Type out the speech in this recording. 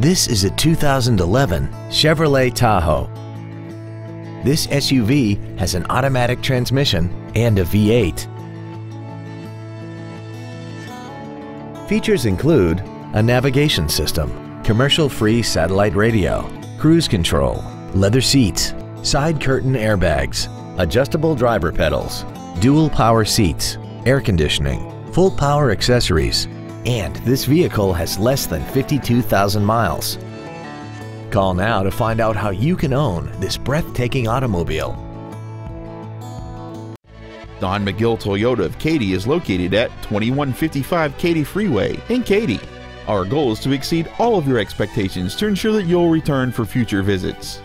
This is a 2011 Chevrolet Tahoe. This SUV has an automatic transmission and a V8. Features include a navigation system, commercial-free satellite radio, cruise control, leather seats, side curtain airbags, adjustable driver pedals, dual power seats, air conditioning, full power accessories, and this vehicle has less than 52,000 miles. Call now to find out how you can own this breathtaking automobile. Don McGill Toyota of Katy is located at 2155 Katy Freeway in Katy. Our goal is to exceed all of your expectations to ensure that you'll return for future visits.